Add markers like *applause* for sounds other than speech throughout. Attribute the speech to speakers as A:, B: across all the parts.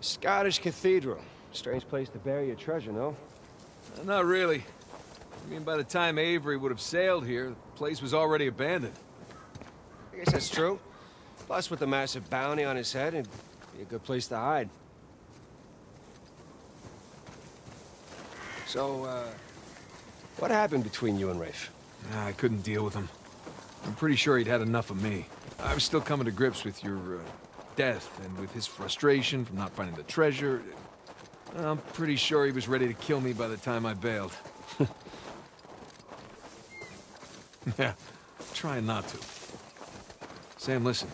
A: Scottish Cathedral. Strange place to bury your treasure, no?
B: Uh, not really. I mean, by the time Avery would have sailed here, the place was already abandoned.
A: I guess that's true. Plus, with the massive bounty on his head, it'd be a good place to hide. So, uh, what happened between you and Rafe?
B: Nah, I couldn't deal with him. I'm pretty sure he'd had enough of me. I was still coming to grips with your, uh, death and with his frustration from not finding the treasure. I'm pretty sure he was ready to kill me by the time I bailed. *laughs* yeah, trying not to. Sam, listen.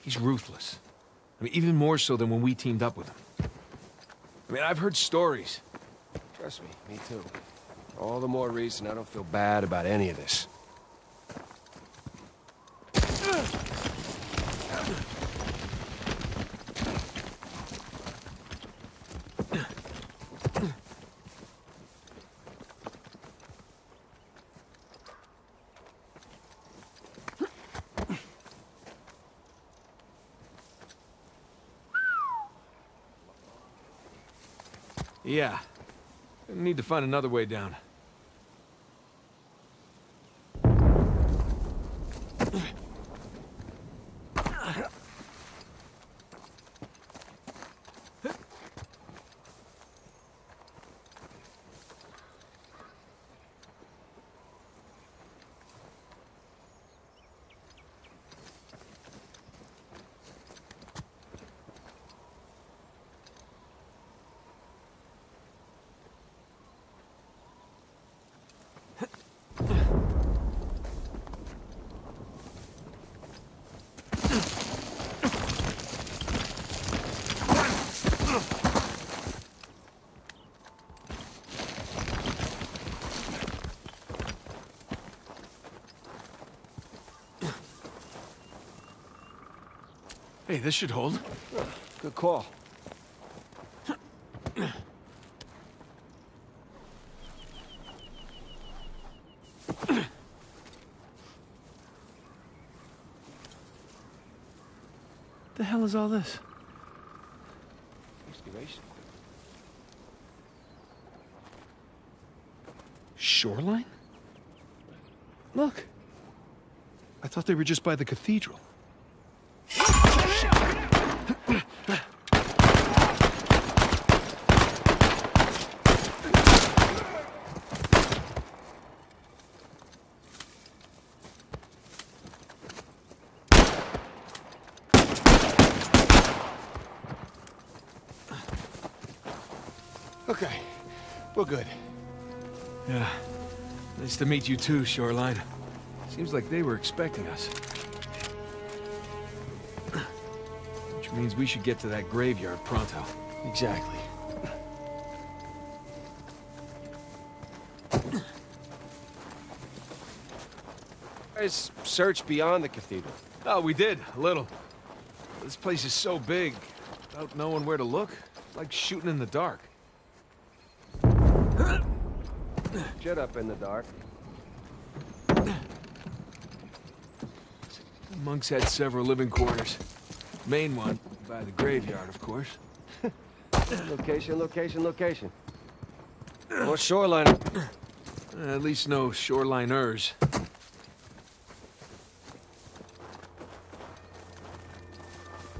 B: He's ruthless. I mean, even more so than when we teamed up with him. I mean, I've heard stories.
A: Trust me, me too. All the more reason I don't feel bad about any of this.
B: Yeah. Need to find another way down. Hey, this should hold.
A: Good call.
B: The hell is all this?
A: Excavation.
B: Shoreline? Look. I thought they were just by the cathedral. To meet you too, Shoreline. Seems like they were expecting us. Which means we should get to that graveyard pronto.
A: Exactly. Guys, search beyond the cathedral.
B: Oh, we did, a little. This place is so big, without knowing where to look, it's like shooting in the dark.
A: Jet up in the dark.
B: Monks had several living quarters. Main one, by the graveyard, of course. *laughs*
A: Location, location, location. More shoreline.
B: Uh, At least no shoreliners.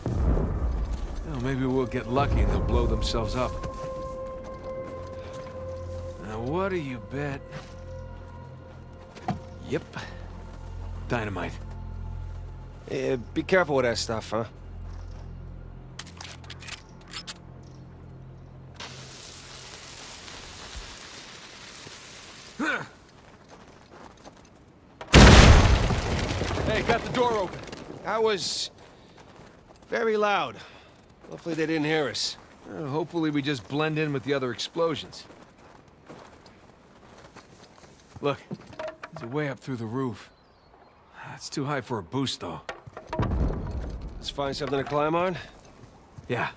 B: Well, maybe we'll get lucky and they'll blow themselves up. Now, what do you bet? Yep. Dynamite.
A: Eh, be careful with that stuff, huh?
B: Hey, got the door open.
A: That was very loud. Hopefully they didn't hear us.
B: Uh, hopefully we just blend in with the other explosions. Look, there's a way up through the roof. It's too high for a boost, though.
A: Let's find something to climb on?
B: Yeah.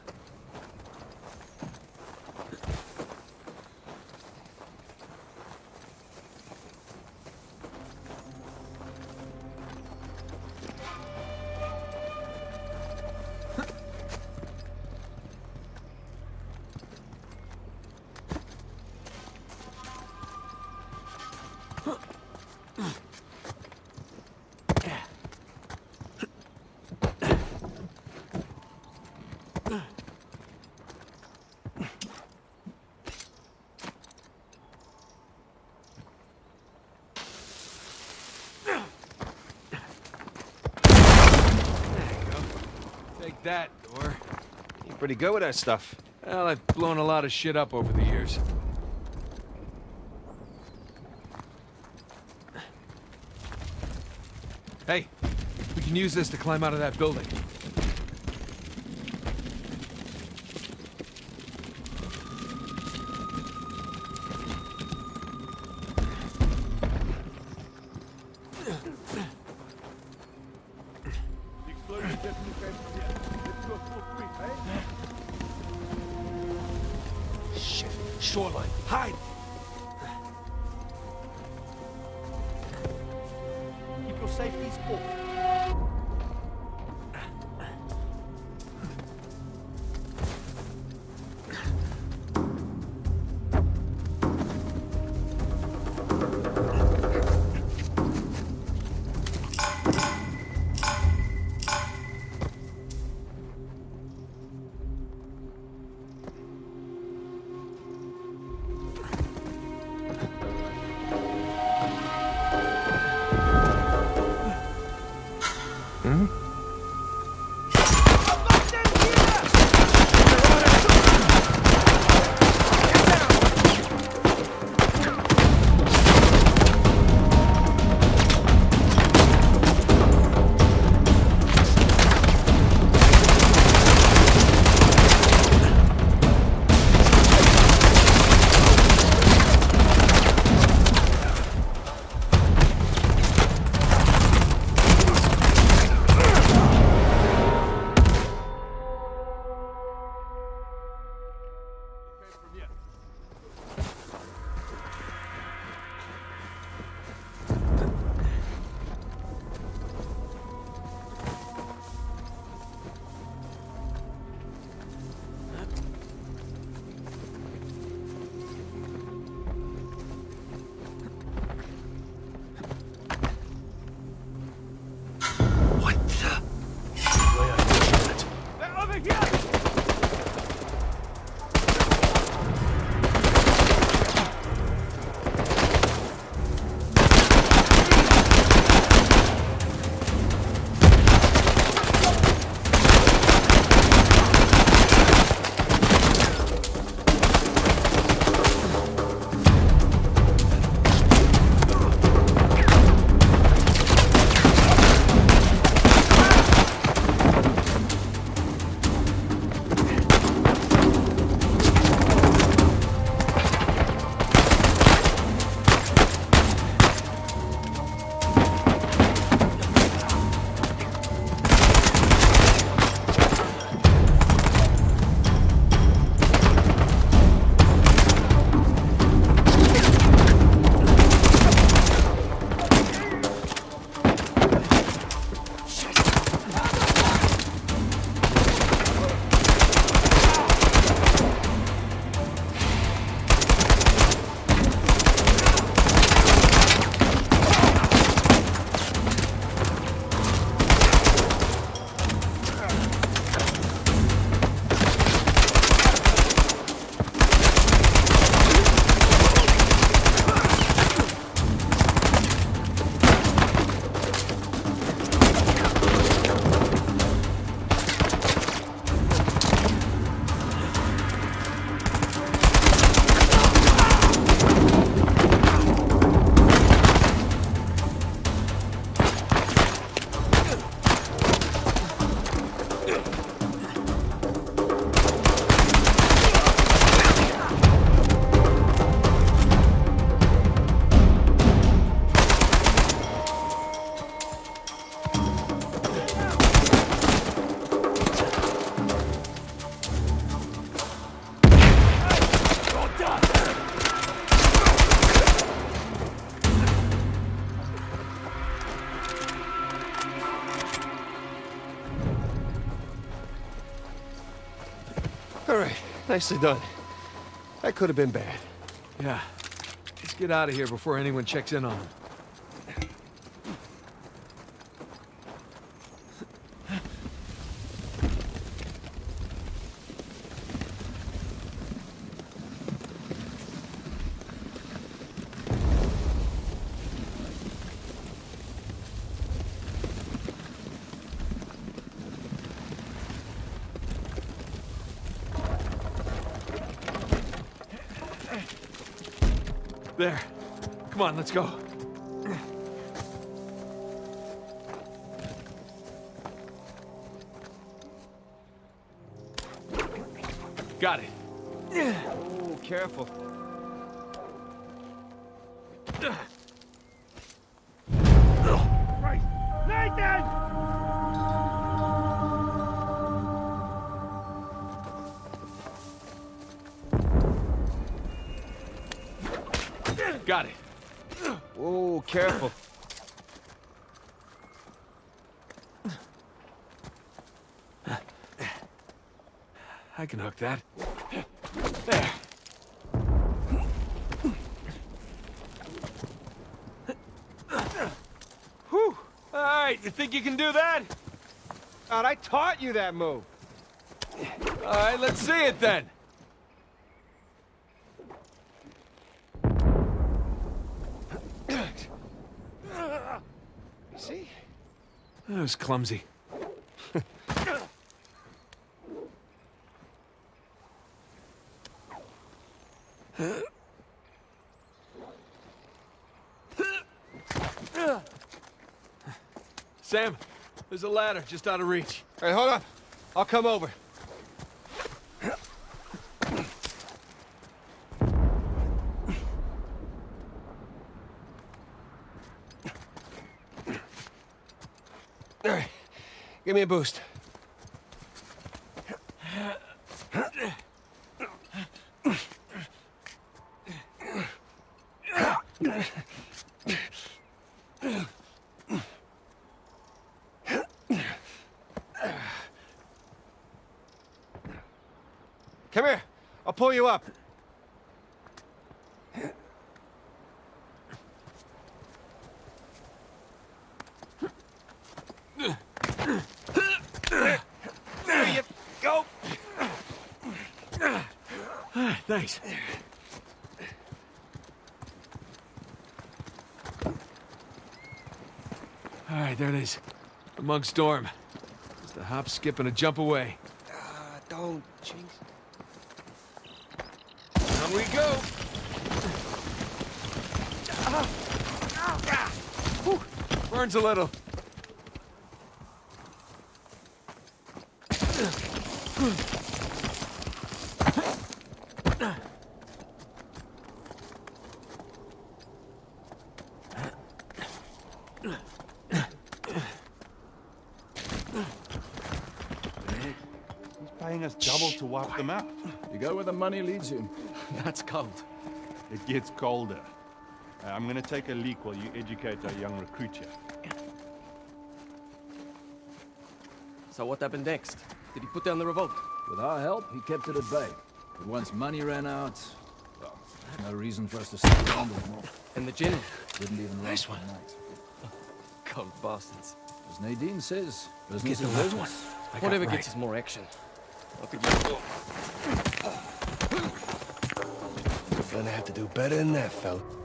B: That, or...
A: You're pretty good with that stuff.
B: Well, I've blown a lot of shit up over the years. Hey, we can use this to climb out of that building.
A: Nicely done. That could have been bad.
B: Yeah. Let's get out of here before anyone checks in on him. There. Come on, let's go. Got it.
A: Oh, careful.
B: That. There. Whew. All right, you think you can do that?
A: God, I taught you that move.
B: All right, let's see it then.
A: See?
B: That was clumsy. Sam, there's a ladder just out of reach.
A: Right, hold on. I'll come over. All right, give me a boost. Come here. I'll pull you up. There you go.
B: Thanks. All right, there it is. The Mug Storm. Just a hop, skip, and a jump away.
A: Ah, don't, jeez.
B: On we go. Whew, burns a little.
C: He's paying us double to wipe them out.
D: You go where the money leads you. *laughs*
C: That's cold. It gets colder. Uh, I'm gonna take a leak while you educate our young recruit here.
E: So what happened next? Did he put down the revolt?
D: With our help, he kept it at bay. But once money ran out, well, no reason for us to stick around anymore.
E: And the gin?
D: Didn't even last
B: one.
D: one night. *laughs*
E: Cold bastards.
D: As Nadine says, business
B: the
D: is business.
E: Whatever
B: right.
E: gets us more action.
A: Gonna have to do better than that, fella.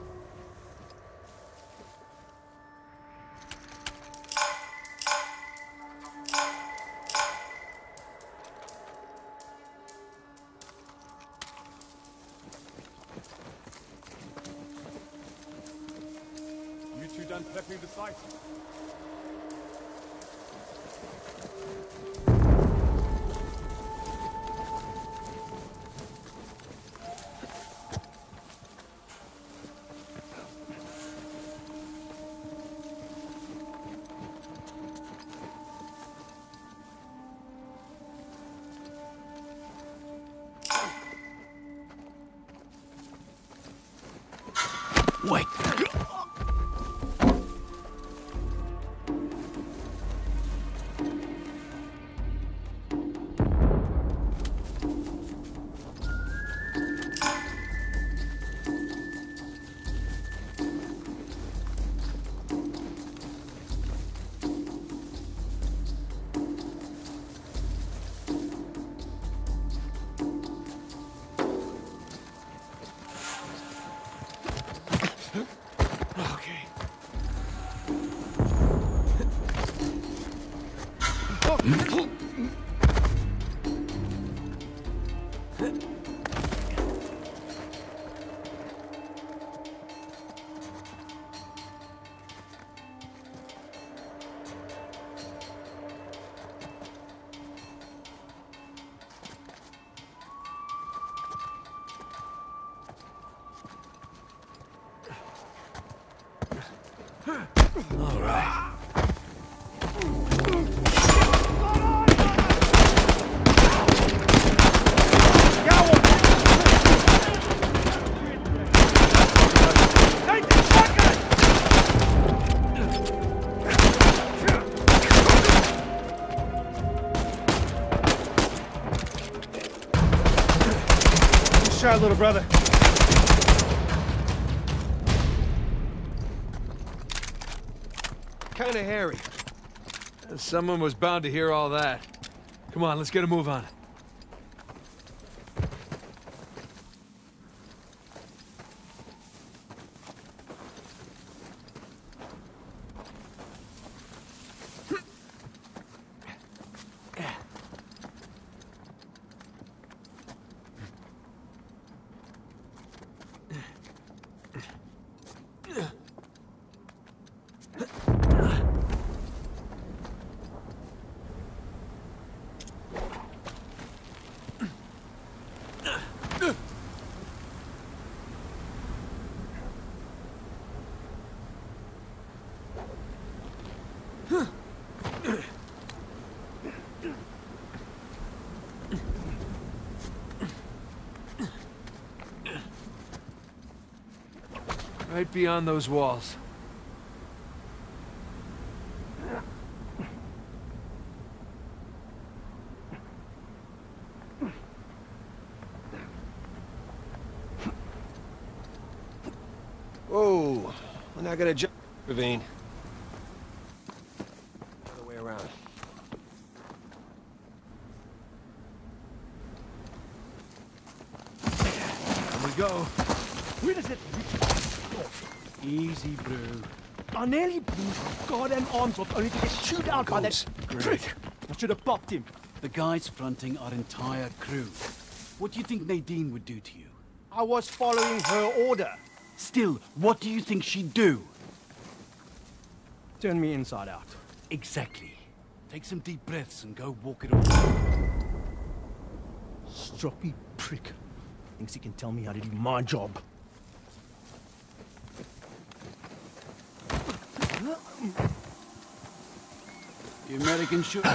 F: Little brother.
A: Kinda hairy.
B: Someone was bound to hear all that. Come on, let's get a move on. Right beyond those walls.
A: Whoa. We're not gonna jump ravine. Other way around.
B: Here we go.
F: Where does it reach? Easy, bro. I nearly blew his goddamn arms only to get chewed out by that prick. I should have popped him.
G: The guys fronting our entire crew. What do you think Nadine would do to you?
F: I was following her order.
G: Still, what do you think she'd do?
F: Turn me inside out.
G: Exactly. Take some deep breaths and go walk it off.
F: Stroppy prick. Thinks he can tell me how to do my job.
G: The American should.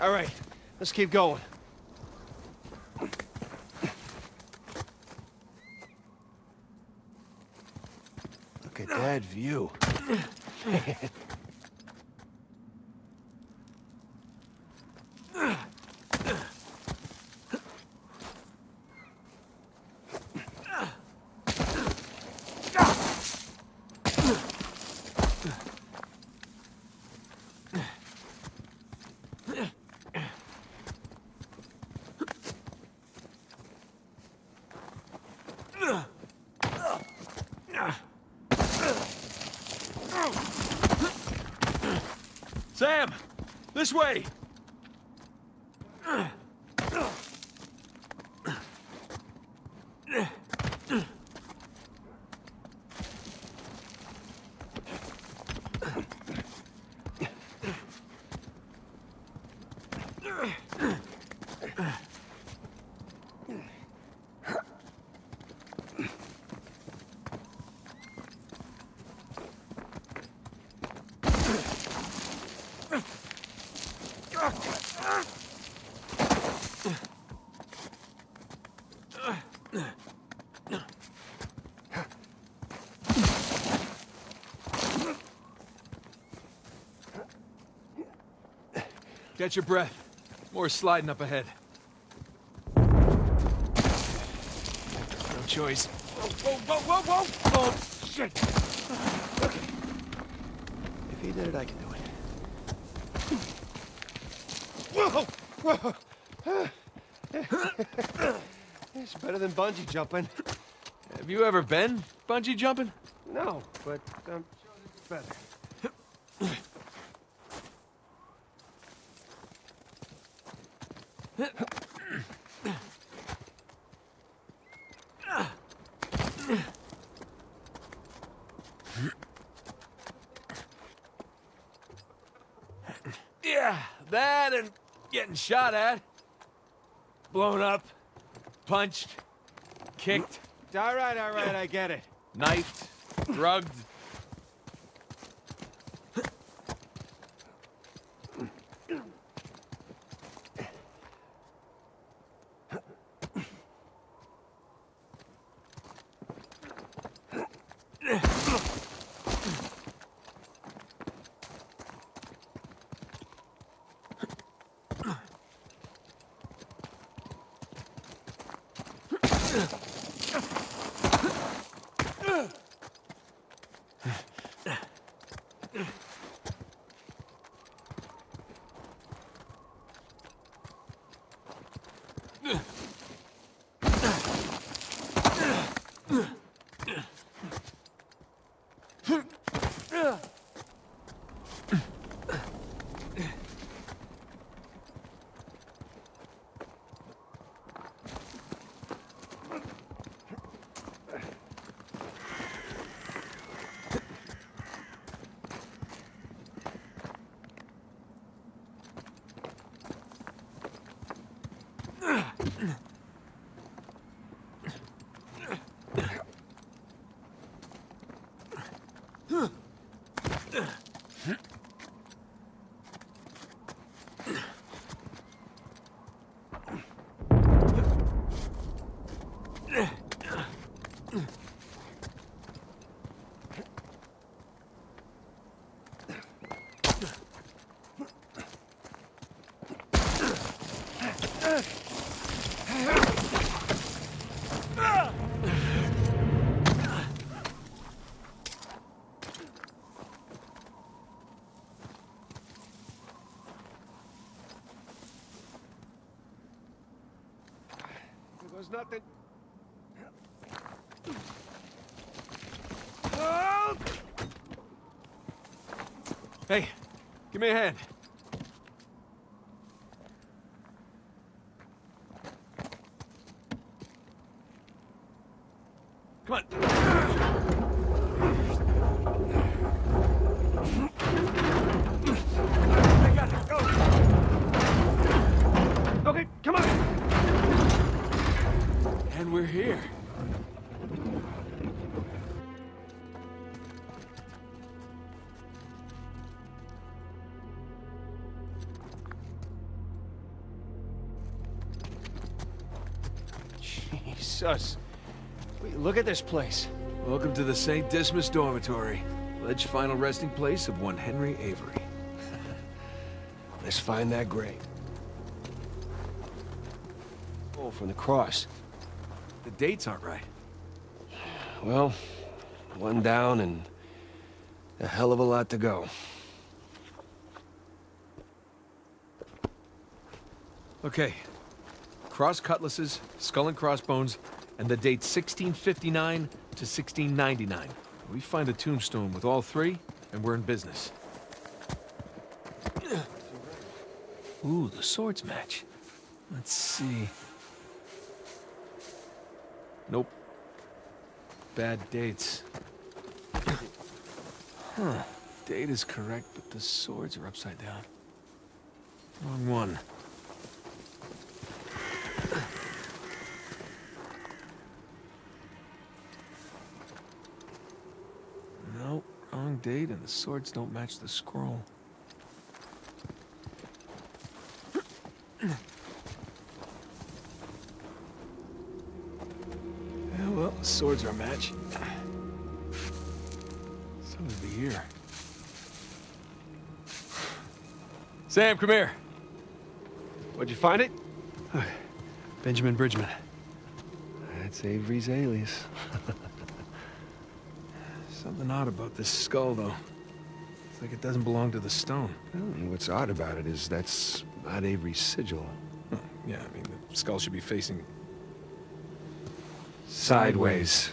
A: All right, let's keep going. Look at that view. *laughs*
B: Sam! This way! Catch your breath. More sliding up ahead. No choice. Whoa, whoa, whoa, whoa, whoa! Oh, shit!
A: If he did it, I can do it. Whoa! Whoa! it's better than bungee jumping.
B: Have you ever been bungee jumping?
A: No, but I'm sure this is better.
B: Yeah, that and shot at. Blown up, punched, kicked,
A: All right, all right, I get it.
B: knifed, drugged.
A: Ugh. *clears throat* Nothing.
B: Hey, give me a hand.
A: Jesus. Wait, look at this place.
B: Welcome to the St. Dismas Dormitory. Alleged final resting place of one Henry Avery. *laughs*
A: Let's find that grave. Oh, from the cross.
B: The dates aren't right.
A: Well, one down and a hell of a lot to go.
B: Okay. Cross cutlasses, skull and crossbones, and the date 1659 to 1699. We find a tombstone with all three, and we're in business. Ooh, the swords match. Let's see. Nope. Bad dates. Huh. Date is correct, but the swords are upside down. Wrong one. Nope, wrong date, and the swords don't match the scroll. *clears throat* Yeah, well, the swords are a match. So is the ear. Sam, come here.
A: Where'd you find it? *sighs*
B: Benjamin Bridgman.
A: That's Avery's alias.
B: Something odd about this skull, though. It's like it doesn't belong to the stone.
A: Well, what's odd about it is that's not Avery's sigil.
B: Huh, Yeah, I mean, the skull should be facing...
A: Sideways.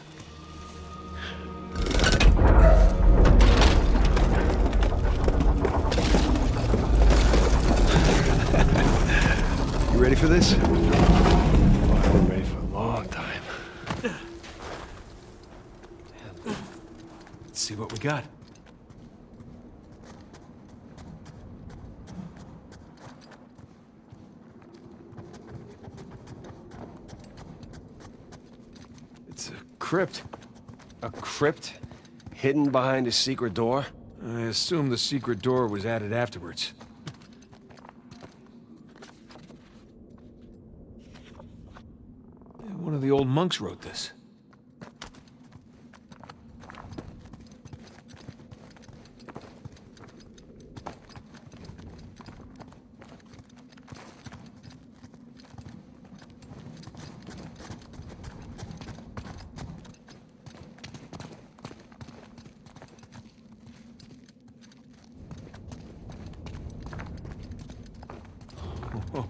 A: You ready for this? I've been ready for a long time.
B: Let's see what we got. It's a crypt.
A: A crypt hidden behind a secret door?
B: I assume the secret door was added afterwards. One of the old monks wrote this.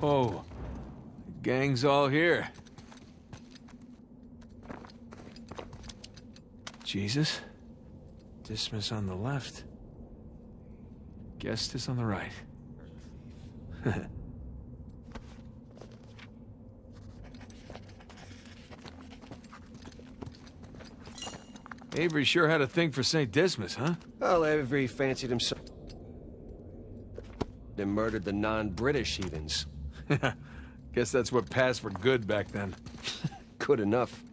B: Oh, gang's all here. Jesus, Dismas on the left. Gestas on the right. *laughs* Avery sure had a thing for St. Dismas, huh?
A: Well, Avery fancied himself. Then murdered the non-British heathens. *laughs*
B: Guess that's what passed for good back then. *laughs*
A: Good enough.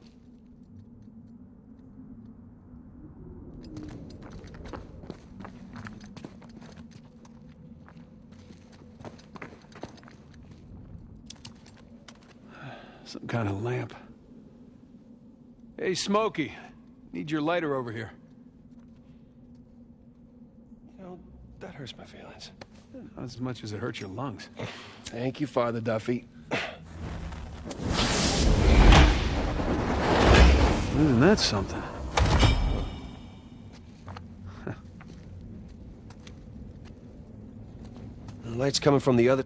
A: *sighs*
B: Some kind of lamp. Hey, Smokey. Need your lighter over here.
A: You know, that hurts my feelings.
B: Not as much as it hurts your lungs.
A: Thank you, Father Duffy.
B: Isn't that something?
A: The light's coming from the other...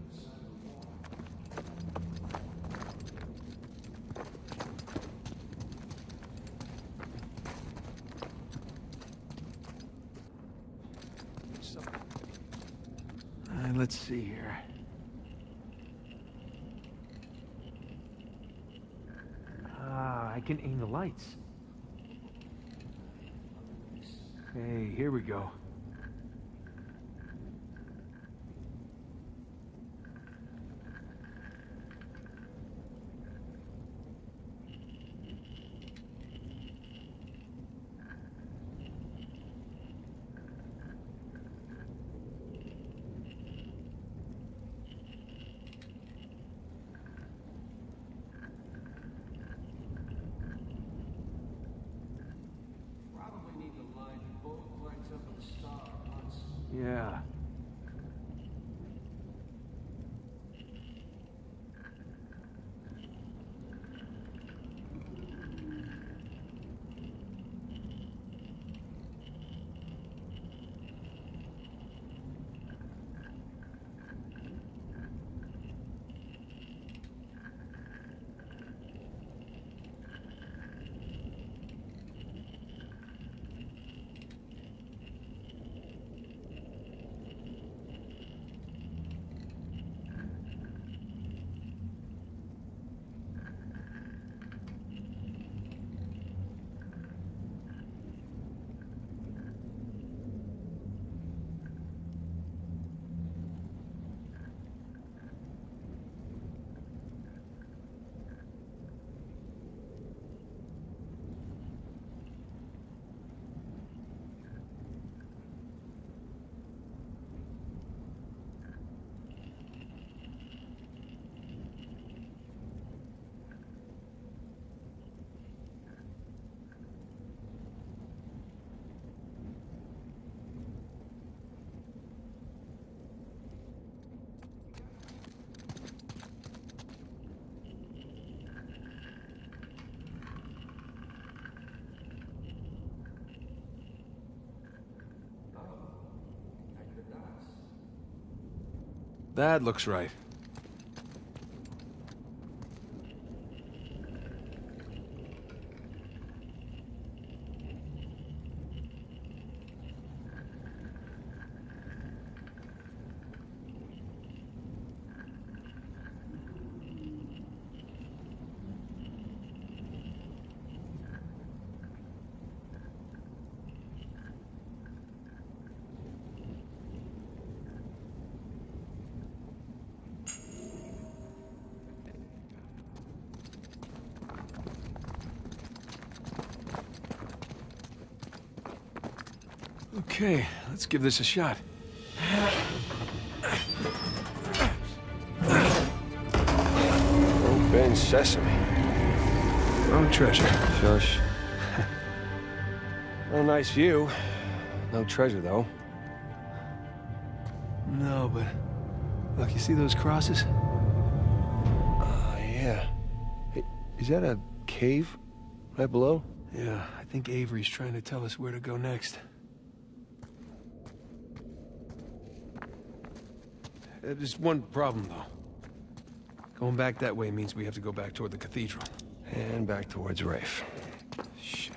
B: That looks right. Okay, let's give this a shot.
A: Open sesame.
B: No treasure.
A: Shush. *laughs* no nice view. No treasure, though.
B: No, but... Look, you see those crosses?
A: Oh, yeah. Hey, is that a cave right below?
B: Yeah, I think Avery's trying to tell us where to go next. Uh, There's one problem, though. Going back that way means we have to go back toward the cathedral.
A: And back towards Rafe.
B: Shit.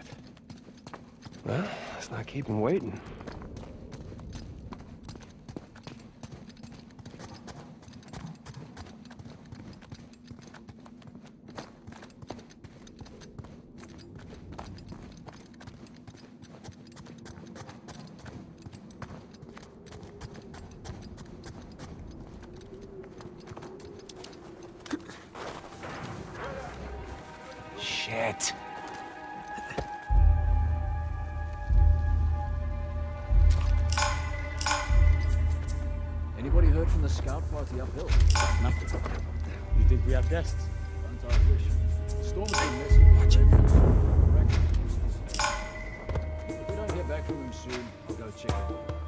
A: Well, let's not keep him waiting.
G: have guests.
D: Storm has been messing with
F: If we don't get back from him
A: soon, I'll go check it.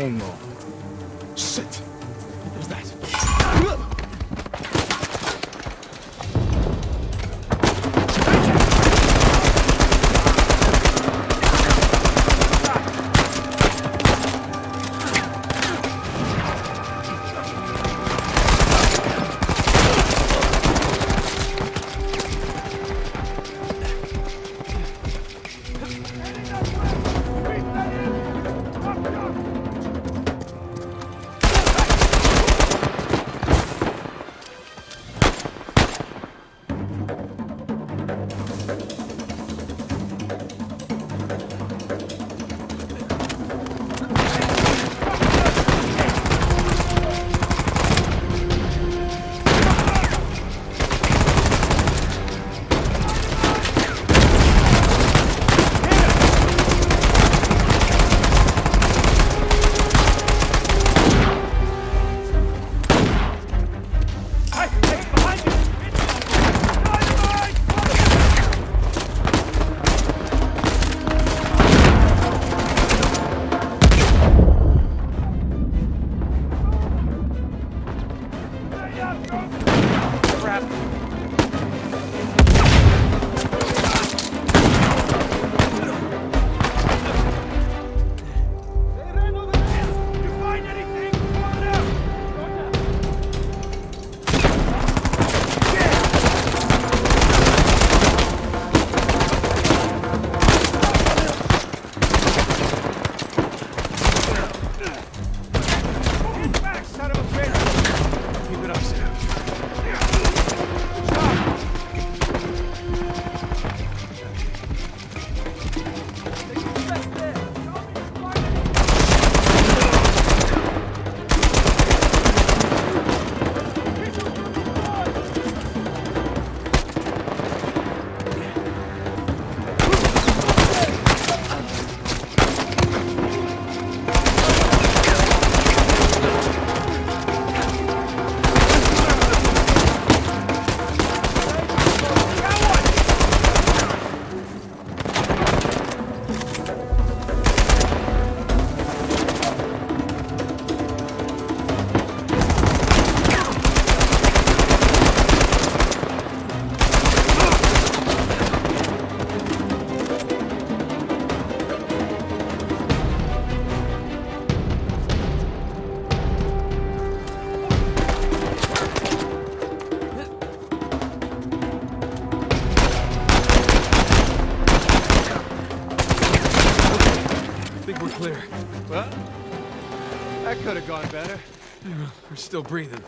A: Hang
F: on. Still breathing.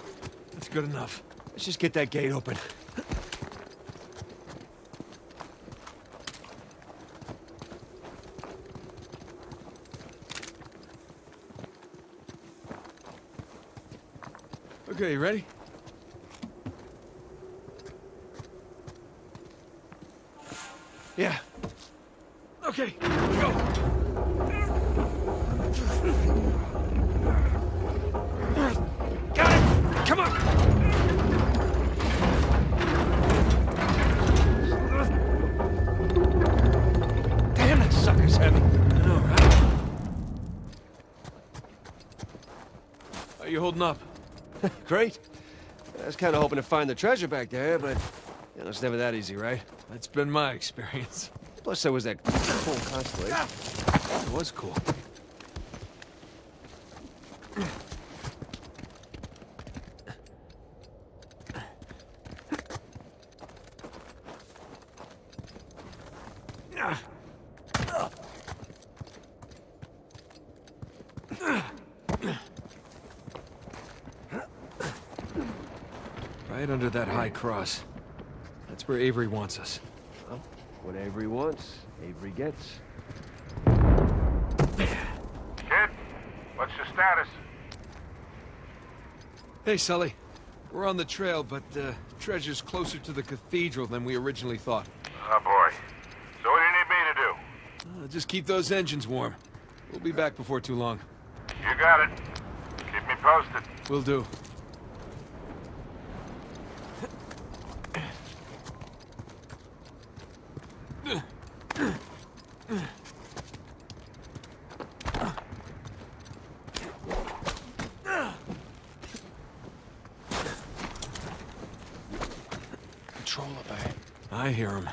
F: That's good enough.
A: Let's just get that gate open.
B: Okay, you ready?
A: Yeah.
B: Okay, go.
A: Got it! Come on! Damn, that sucker's heavy.
B: I know, right? How you holding up? *laughs*
A: Great. I was kind of hoping to find the treasure back there, but you know, it's never that easy, right?
B: That's been my experience.
A: Plus, there was that cool constellation.
B: It was cool. Right under that cross. That's where Avery wants us.
A: Well, what Avery wants, Avery gets.
H: Kid, what's your status?
B: Hey, Sully. We're on the trail, but uh, treasure's closer to the cathedral than we originally thought.
H: Oh boy. So what do you need me to do?
B: Uh, just keep those engines warm. We'll be back before too long.
H: You got it. Keep me posted.
B: Will do.
A: Patrol up ahead.
B: I hear him.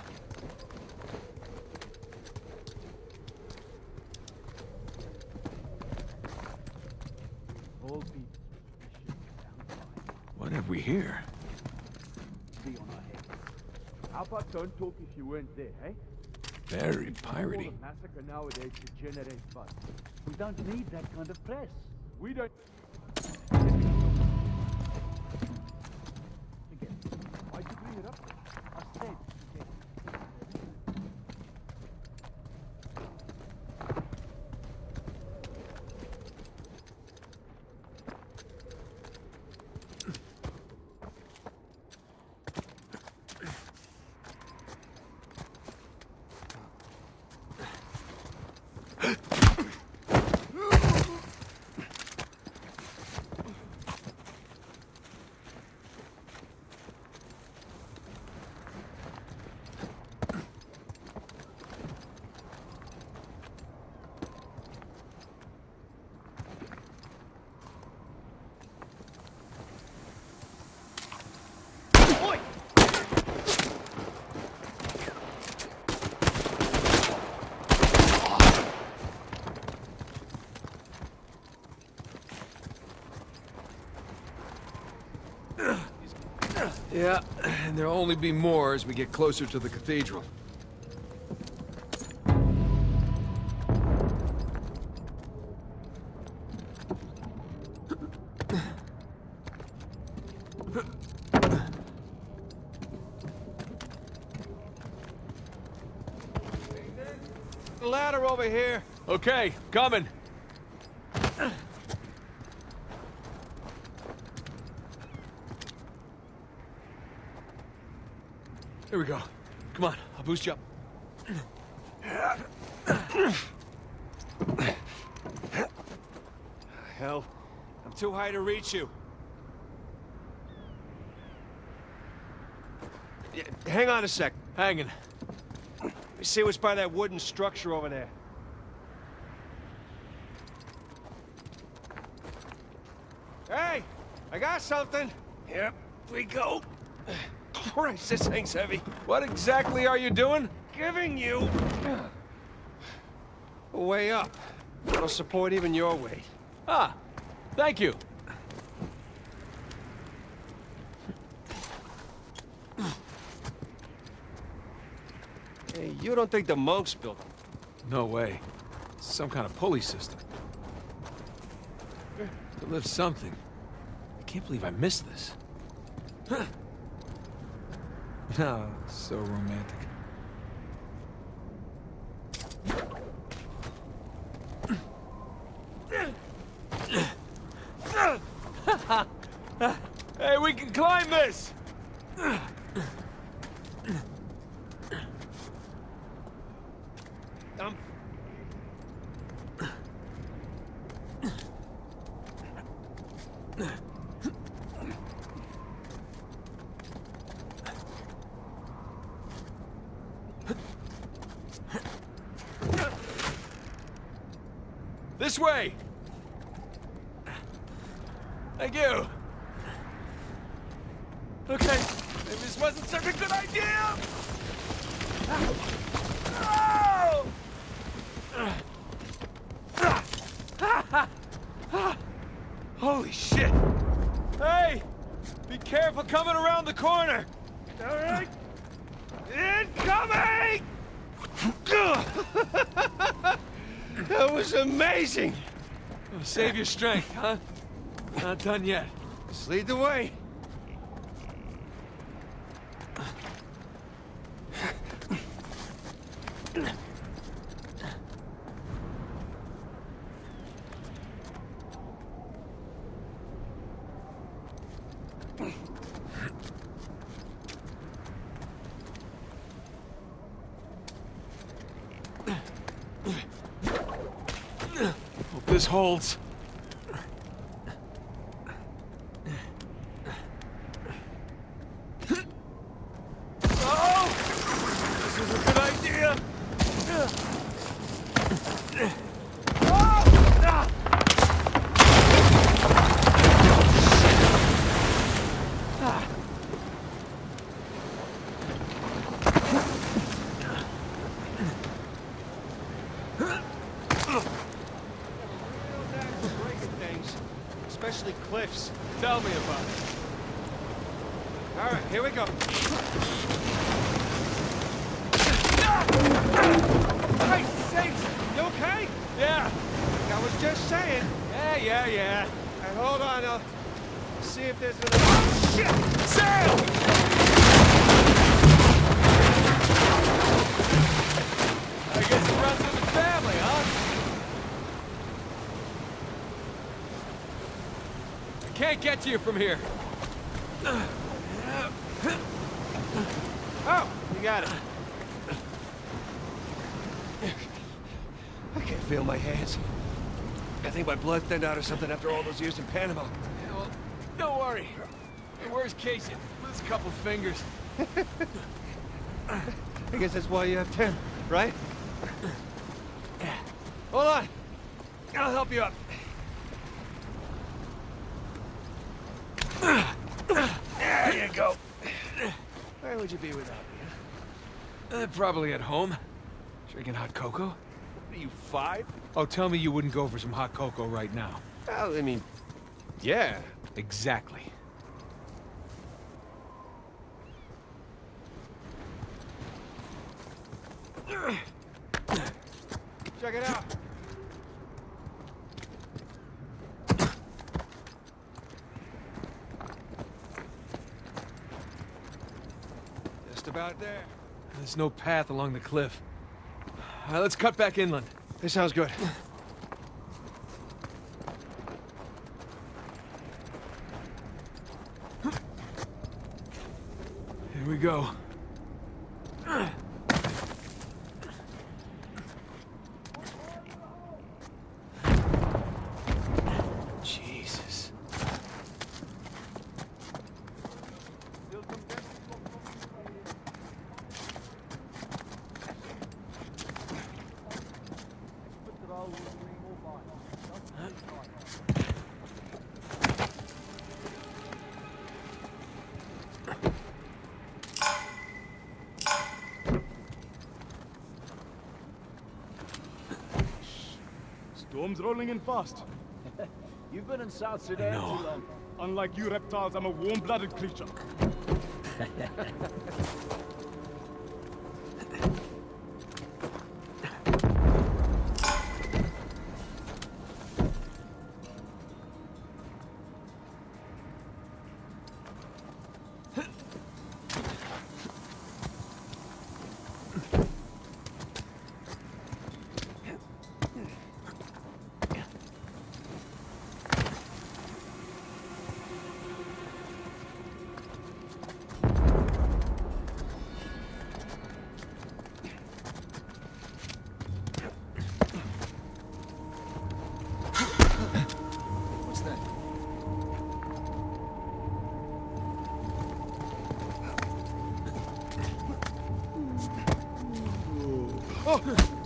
F: All people should be down
B: What have we here?
F: Be on our head. How about don't talk if you weren't there, eh?
B: Very
F: All
B: piratey.
F: massacre nowadays to generate buzz. We don't need that kind of press. We don't.
B: Yeah, and there'll only be more as we get closer to the cathedral.
A: Ladder over here.
B: Okay, coming. Here we go. Come on, I'll boost you up.
A: Hell, I'm too high to reach you. Yeah, hang on a sec.
B: Hanging.
A: Let me see what's by that wooden structure over there. Hey, I got something. Here we go. Christ, this thing's heavy.
B: What exactly are you doing?
A: Giving you a way up. It'll support even your weight.
B: Ah, thank you.
A: Hey, you don't think the monks built them?
B: No way. Some kind of pulley system. To lift something. I can't believe I missed this. Oh, so romantic. Hey, we can climb this!
A: Um,
B: Way! Thank you! Okay, maybe this wasn't such a good idea! Oh! Holy shit! Hey! Be careful coming around the corner!
A: all right. Incoming! that was amazing.
B: Save your strength, huh? Not done yet.
A: Just lead the way.
B: Hope this holds. Oh! This is a good idea! Oh! Ah!
A: Breaking things, especially cliffs.
B: Tell me about it.
A: All right, here we go. Christ sakes! You okay?
B: Yeah,
A: I was just saying.
B: yeah, yeah, yeah.
A: And hold on, I'll see if there's another. Oh, shit!
B: Sam! I guess it runs in the family, huh? I can't get to you from here.
A: Oh, you got it. I can't feel my hands. I think my blood thinned out or something after all those years in Panama.
B: Yeah, well, don't worry. In worst case, you lose a couple fingers.
A: I guess that's why you have ten, right? Hold on. I'll help you up. There you go. Where would you be without me?
B: Uh, probably at home. Drinking hot cocoa?
A: Are you five?
B: Oh, tell me you wouldn't go for some hot cocoa right now.
A: Well, I mean, yeah.
B: Exactly.
A: Check it out. About there.
B: There's no path along the cliff. Right, let's cut back inland.
A: This sounds good.
B: Here we go. Jesus.
F: Storm's rolling in fast. *laughs*
D: You've been in South Sudan
B: know.
D: too long.
F: Unlike you reptiles, I'm a warm-blooded creature. *laughs*
B: Wait.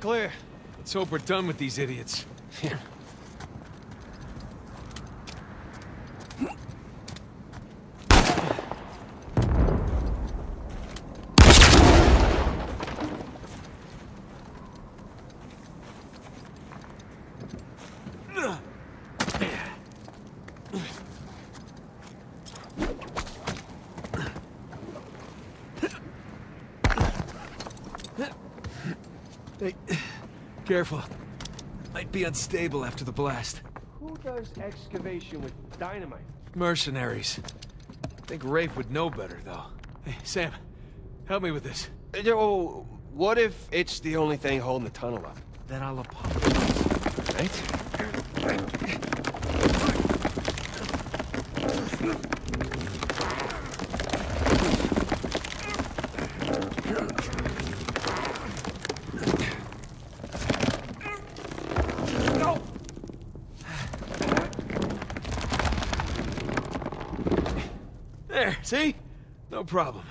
A: Clear.
B: Let's hope we're done with these idiots. Hey, *sighs* careful. Might be unstable after the blast.
A: Who does excavation with dynamite?
B: Mercenaries. I think Rafe would know better, though. Hey, Sam, help me with this.
A: Oh, what if it's the only thing holding the tunnel up?
F: Then I'll apologize.
A: Right?
B: There, see? No problem.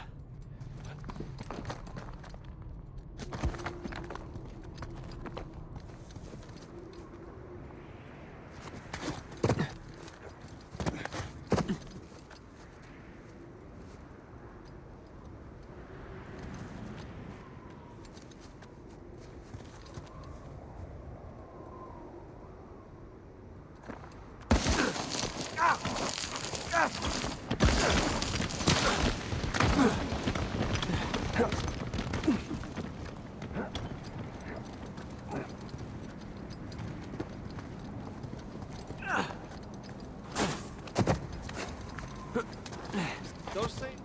A: Those things?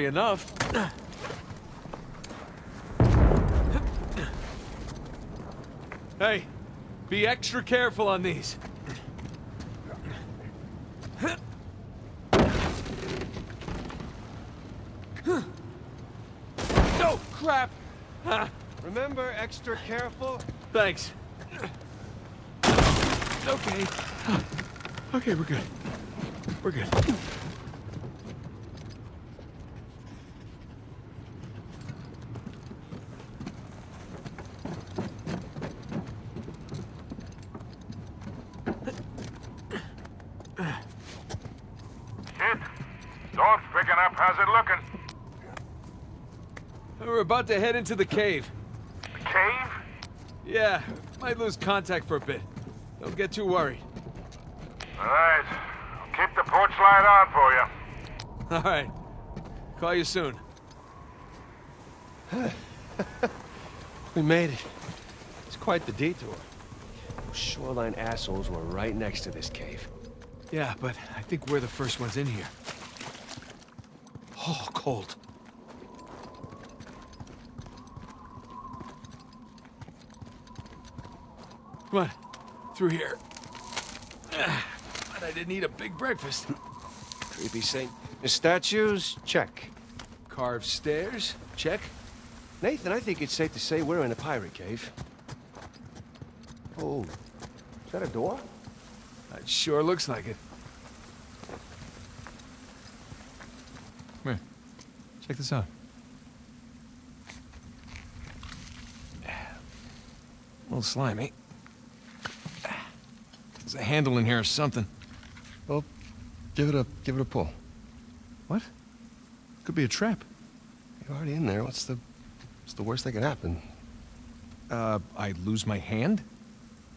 B: Sturdy enough. Hey, be extra careful on these. Oh, crap!
A: Remember, extra careful?
B: thanks. Okay. Okay, we're good. We're good.
H: Kid, dog's picking up. How's it looking?
B: We're about to head into the cave.
H: The cave?
B: Yeah, might lose contact for a bit. Don't get too worried.
H: All right. I'll keep the porch light on for you. *laughs*
B: All right. Call you soon. *laughs*
A: We made it. It's quite the detour. Those shoreline assholes were right next to this cave.
B: Yeah, but I think we're the first ones in here.
A: Oh, cold.
B: Come on, through here. But I didn't eat a big breakfast.
A: Creepy Saint. The statues? Check.
B: Carved stairs? Check.
A: Nathan, I think it's safe to say we're in a pirate cave. Oh, is that a door?
B: It sure looks like it. Come here. Check this out. A little slimy. There's a handle in here or something.
A: Well, give it a give it a pull.
B: What? Could be a trap.
A: You're already in there. What's the... What's the worst that could happen?
B: Uh, I lose my hand?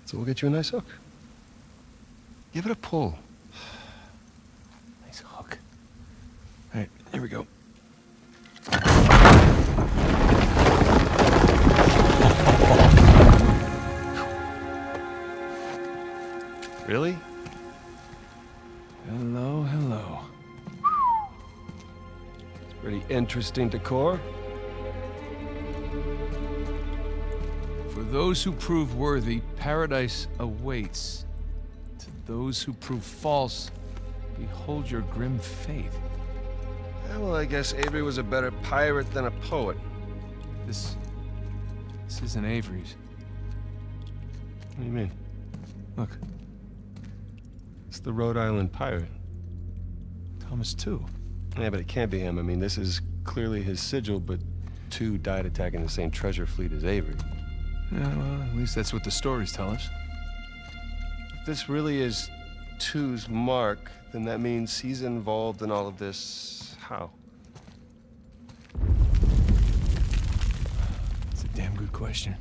A: So we'll get you a nice hook. Give it a pull. *sighs*
B: Nice hook. All right, here we go.
A: Really?
B: Hello, hello.
A: It's pretty interesting decor.
B: For those who prove worthy, paradise awaits. To those who prove false, behold your grim fate.
A: Yeah, well, I guess Avery was a better pirate than a poet.
B: This... This isn't Avery's.
A: What do you mean?
B: Look,
A: the Rhode Island pirate.
B: Thomas Tew.
A: Yeah, but it can't be him. I mean, this is clearly his sigil, but Tew died attacking the same treasure fleet as Avery.
B: Yeah, well, at least that's what the stories tell us.
A: If this really is Tew's mark, then that means he's involved in all of this. How?
B: It's a damn good question.